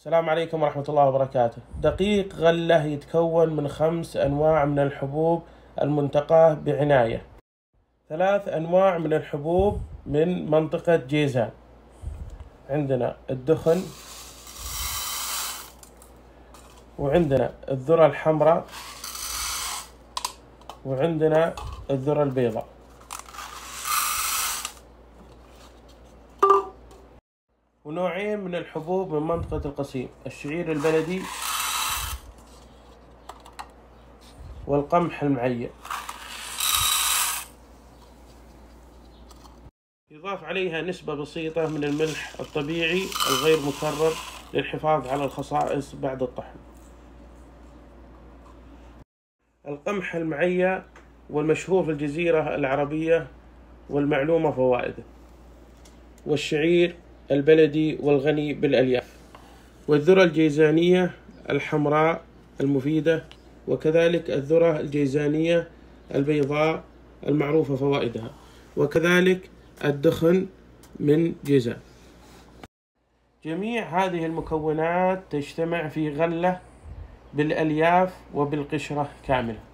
السلام عليكم ورحمة الله وبركاته. دقيق غلة يتكون من خمس أنواع من الحبوب المنتقاة بعناية. ثلاث أنواع من الحبوب من منطقة جيزان عندنا الدخن وعندنا الذرة الحمراء وعندنا الذرة البيضاء. ونوعين من الحبوب من منطقة القصيم الشعير البلدي والقمح المعين. يضاف عليها نسبة بسيطة من الملح الطبيعي الغير مكرر للحفاظ على الخصائص بعد الطحن. القمح المعية والمشهور في الجزيرة العربية والمعلومة فوائده. والشعير البلدي والغني بالألياف. والذرة الجيزانية الحمراء المفيدة وكذلك الذرة الجيزانية البيضاء المعروفة فوائدها وكذلك الدخن من جيزان. جميع هذه المكونات تجتمع في غلة بالألياف وبالقشرة كاملة.